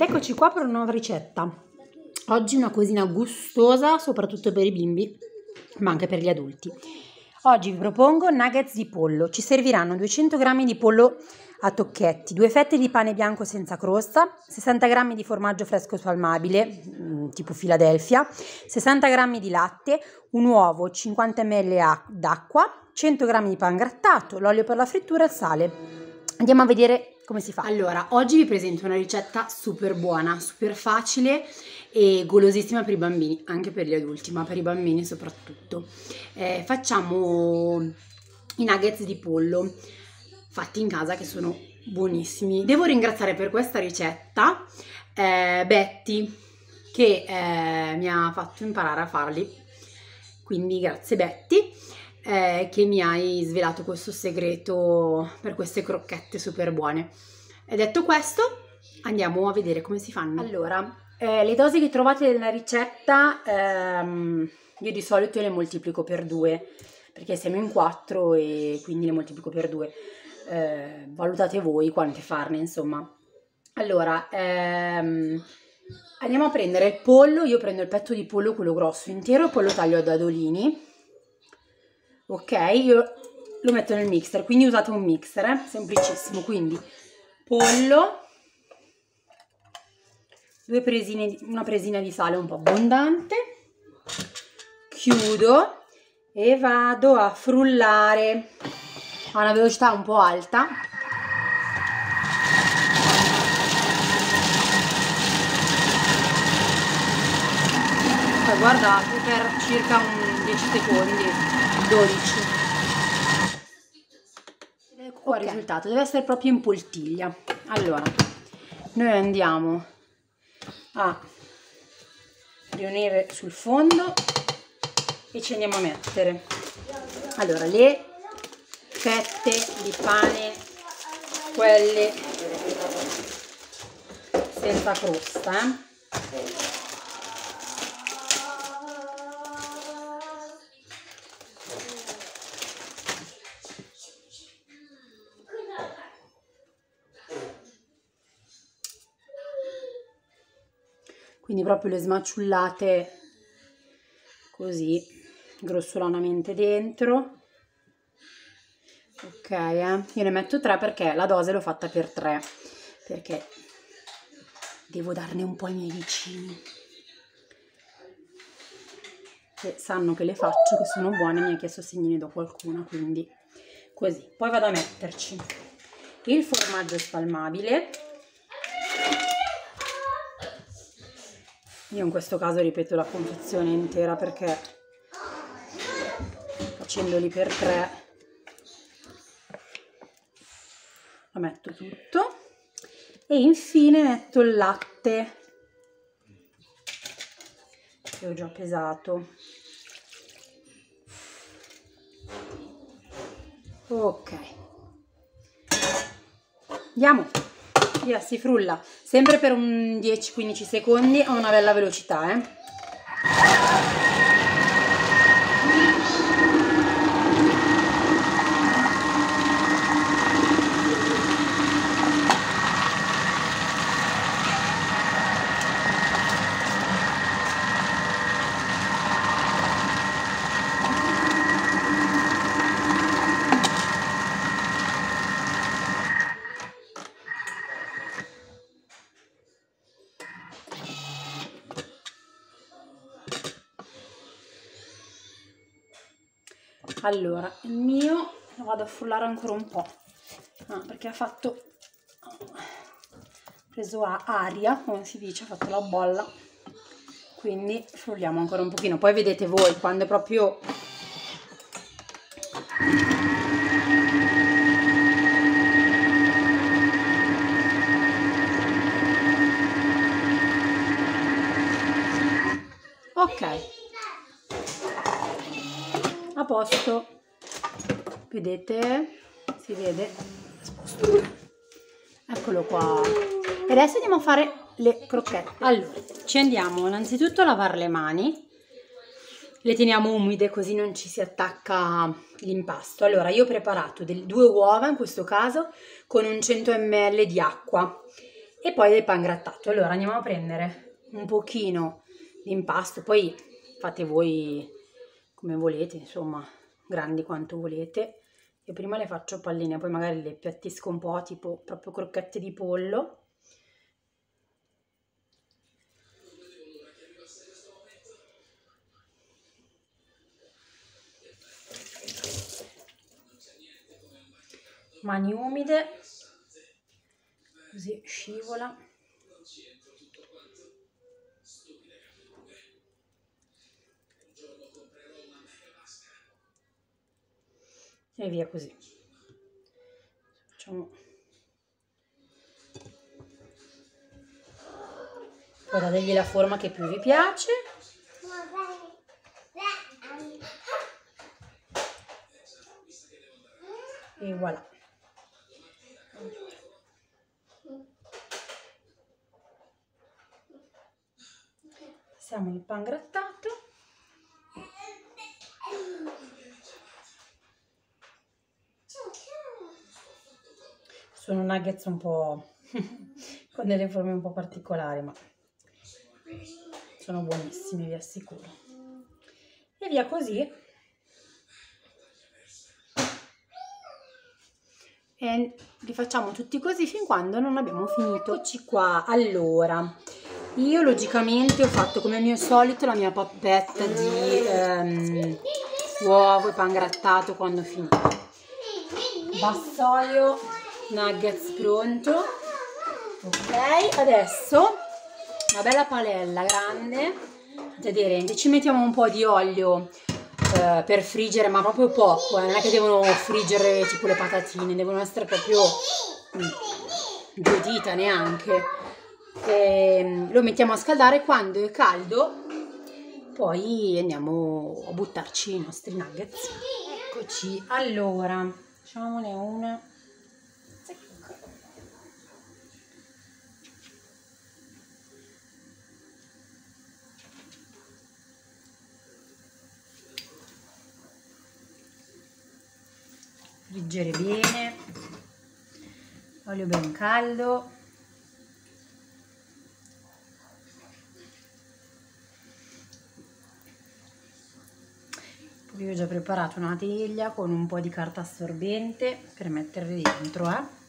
Ed eccoci qua per una nuova ricetta. Oggi una cosina gustosa, soprattutto per i bimbi, ma anche per gli adulti. Oggi vi propongo nuggets di pollo. Ci serviranno 200 g di pollo a tocchetti, due fette di pane bianco senza crosta, 60 g di formaggio fresco spalmabile, mm, tipo Philadelphia, 60 g di latte, un uovo, 50 ml d'acqua, 100 g di pan grattato, l'olio per la frittura e il sale. Andiamo a vedere come si fa? Allora, oggi vi presento una ricetta super buona, super facile e golosissima per i bambini, anche per gli adulti, ma per i bambini soprattutto. Eh, facciamo i nuggets di pollo fatti in casa che sono buonissimi. Devo ringraziare per questa ricetta eh, Betty che eh, mi ha fatto imparare a farli. Quindi grazie Betty eh, che mi hai svelato questo segreto per queste crocchette super buone. E detto questo, andiamo a vedere come si fanno. Allora, eh, le dosi che trovate nella ricetta, ehm, io di solito le moltiplico per due, perché siamo in quattro e quindi le moltiplico per due. Eh, valutate voi quante farne, insomma. Allora, ehm, andiamo a prendere il pollo, io prendo il petto di pollo, quello grosso intero, e poi lo taglio a dadolini ok io lo metto nel mixer quindi usate un mixer eh? semplicissimo quindi pollo due presine una presina di sale un po' abbondante. Chiudo e vado a frullare a una velocità un po' alta. Poi guardate per circa un 10 secondi 12 ecco qua okay. il risultato deve essere proprio in poltiglia. Allora noi andiamo a riunire sul fondo e ci andiamo a mettere allora le fette di pane quelle senza crosta eh? Quindi proprio le smaciullate così grossolanamente dentro. Ok eh? io ne metto tre perché la dose l'ho fatta per tre. Perché devo darne un po' ai miei vicini. Che sanno che le faccio che sono buone mi ha chiesto se gliene do qualcuna quindi così. Poi vado a metterci il formaggio spalmabile Io in questo caso ripeto la confezione intera perché facendoli per tre la metto tutto. E infine metto il latte che ho già pesato. Ok. Andiamo via si frulla sempre per un 10-15 secondi a una bella velocità eh allora il mio lo vado a frullare ancora un po' ah, perché ha fatto preso a aria come si dice ha fatto la bolla. Quindi frulliamo ancora un pochino. Poi vedete voi quando è proprio ok a posto vedete si vede eccolo qua e adesso andiamo a fare le crocchette. Allora, ci andiamo innanzitutto a lavare le mani, le teniamo umide così non ci si attacca l'impasto. Allora, io ho preparato del, due uova in questo caso con un 100 ml di acqua e poi del pan grattato. Allora, andiamo a prendere un pochino di impasto, poi fate voi come volete, insomma, grandi quanto volete. Io prima le faccio palline, poi magari le piattisco un po', tipo proprio crocchette di pollo. Mani umide. Così scivola e via così. Facciamo poi dategli la forma che più vi piace. E voilà. Passiamo il pan grattato sono nuggets un po' con delle forme un po' particolari ma sono buonissimi vi assicuro. E via così. E li facciamo tutti così fin quando non abbiamo finito. Eccoci qua. Allora io logicamente ho fatto come al mio solito la mia pappetta di ehm, uovo e pan grattato quando ho finito. Vassoio, nuggets pronto. Ok, adesso una bella padella grande, aderente. Ci mettiamo un po' di olio eh, per friggere, ma proprio poco, eh. non è che devono friggere tipo le patatine, devono essere proprio mm, due dita neanche e lo mettiamo a scaldare quando è caldo poi andiamo a buttarci i nostri nuggets eccoci allora facciamone una friggere bene olio ben caldo Io ho già preparato una teglia con un po' di carta assorbente per metterle dentro, eh.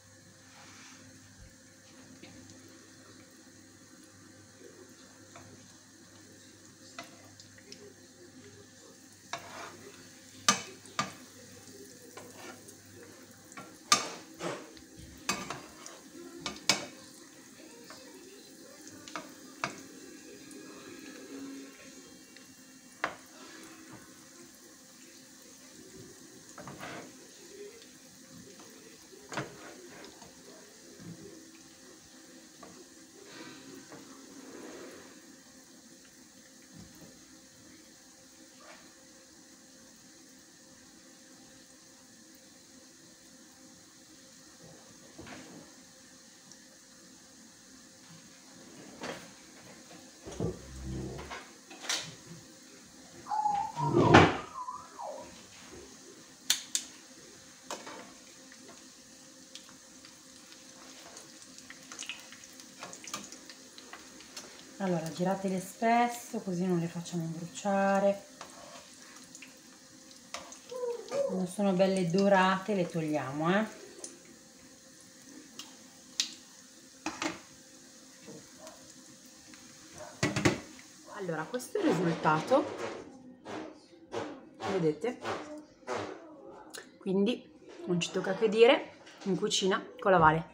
Allora giratele spesso così non le facciamo bruciare. Quando sono belle dorate le togliamo eh. Allora questo è il risultato. Vedete? Quindi non ci tocca che dire in cucina con la Vale